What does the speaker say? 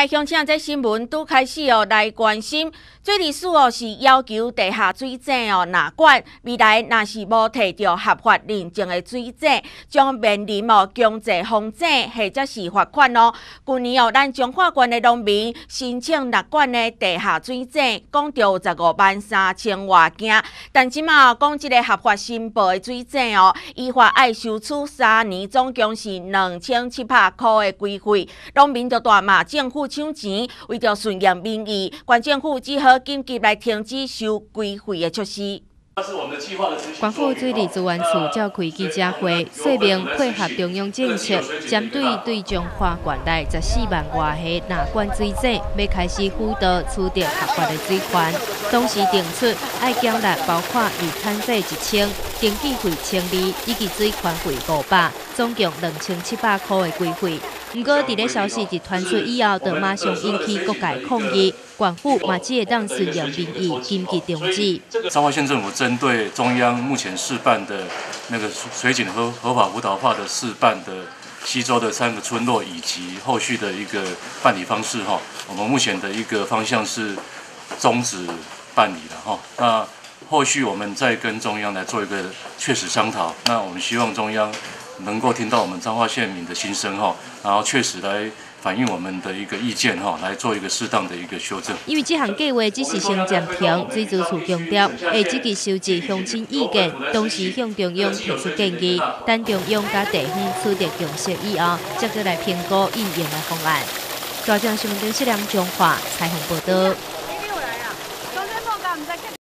来乡亲，这新闻都开始哦来关心。水利署哦是要求地下水井哦纳管，未来若是无摕到合法认证的水井，将面临哦强制封井或者是罚款哦。去年哦，咱中华县的农民申请纳管的地下水井，讲到十五万三千外件，但即马讲即个合法申报的水井哦，依法爱收取三年，总共是两千七百块的规费，农民就大骂政府抢钱，为着顺应民意，县政府只好。紧急来停止收规费的措施。关府水利资源处召开记者会，说明配合中央政策，针对对中华县内十四万外户纳管水井，要开始辅导取得合法的水权。同时定出爱缴纳包括预产费一千、登记费千二以及水权费五百，总共两千七百块的规费。不过，伫咧消息一传出以后，就马上引起各界抗议。管府马只会当顺应民意，紧急停止。彰化县政府针对中央目前示办的那个水井合合法辅导化的试办的西周的三个村落，以及后续的一个办理方式，哈，我们目前的一个方向是终止办理了，哈。那后续我们再跟中央来做一个确实商讨。那我们希望中央能够听到我们彰化县民的心声，哈，然后确实来。反映我们的一个意见哈，来做一个适当的一个修正。因为这项计划只是先暂停，水资处强调会积极收集乡亲意见，同时向中央提出建议，等中央甲地方取得共识以后，再过来评估应用的方案。大江新闻电视梁中华采访报道。